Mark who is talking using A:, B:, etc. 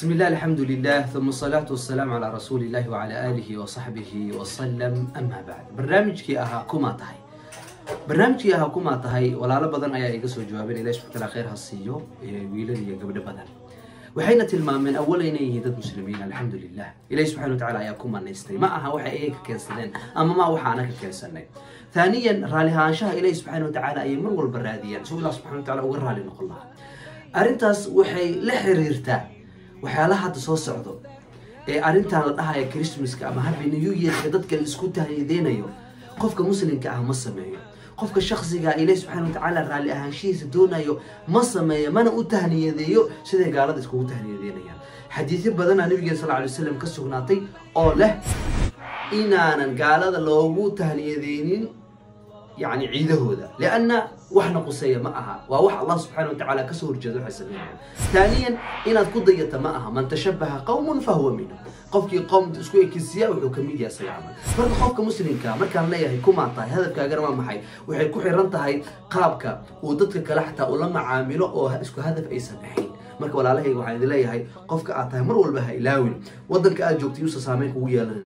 A: بسم الله الحمد لله ثم الصلاة والسلام على رسول الله وعلى آله وصحبه وسلم أما بعد برنامج كي أها كما تهي كي أها كما تهي ولا لا بدن أيا إيجا سو جوابين إليش بكلا خير هالسيو ويلن يا قبل بدن وحين تلما من أول إني هدد مسلمين الحمد لله إلهي سبحانه وتعالى يا كما نيستي ما أها وحي إيك كنسلين أما ما وحا أنا كنسلين ثانيا رالي هانشا إلهي سبحانه وتعالى أي مرور والبرادية الله سبحانه وتعالى وقرها لنقول الله أرنتاس وحي لحريرتا waxyaalaha hadda soo socdo ee arrintan la dhahaya christmaska ama happy new yearka dadka la isku tahniyadeynayo qofka muslimka ah ma sameeyo. Qofka shaksiga ilahi subxana watacaala raalli ahaanshihiisa doonayo ma sameeyo mana u tahniyadeeyo siday gaalada iskugu tahniyadeynayaan. Xadiisyo badanaa nabigeena sal lay slam ka sugnaatay oo leh inaanan gaalada loogu tahniyadeynin yani ciidahooda lanna waxna يعني عيدهودا لأن وحنا قصية معها ووح الله سبحانه وتعالى كسور جذوح سميعها ثانيا إن قضية معها من تشبه قوم فهو منهم. قفكي قوم اسكو كيسيا وحو كميد يا سيعمل marka qofka muslimka markaan leeyahay kuma tahay hadafkaagan waa maxay waxay ku xiran tahay qaabka uu dadka kale xataa ula macaamilo oo isku hadaf aysan ahayn marka walaalahayga waxaan idin leeyahay qofka aad tahay mar walba ha ilaawin wadanka aad joogtay yuusa saameyn kugu yeelan